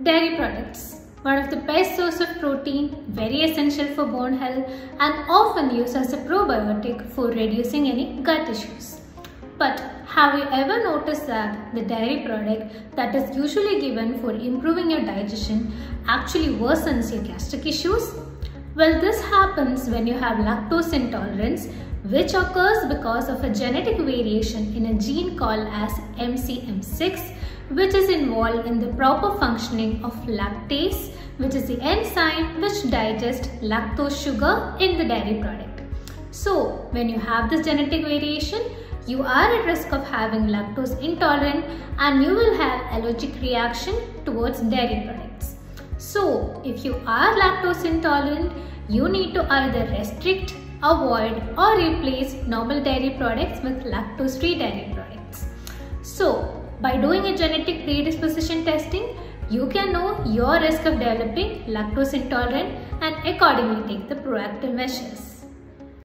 Dairy products, one of the best source of protein, very essential for bone health and often used as a probiotic for reducing any gut issues. But have you ever noticed that the dairy product that is usually given for improving your digestion actually worsens your gastric issues? Well, this happens when you have lactose intolerance which occurs because of a genetic variation in a gene called as MCM6 which is involved in the proper functioning of lactase which is the enzyme which digests lactose sugar in the dairy product. So when you have this genetic variation, you are at risk of having lactose intolerant and you will have allergic reaction towards dairy products. So if you are lactose intolerant, you need to either restrict, avoid or replace normal dairy products with lactose-free dairy products. So by doing a genetic predisposition testing, you can know your risk of developing lactose intolerant and accordingly take the proactive measures.